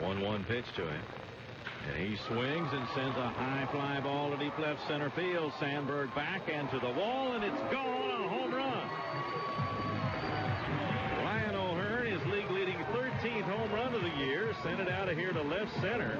1-1 pitch to him. And he swings and sends a high fly ball to deep left center field. Sandberg back and to the wall, and it's gone. A home run. Ryan O'Hearn, his league leading 13th home run of the year, sent it out of here to left center.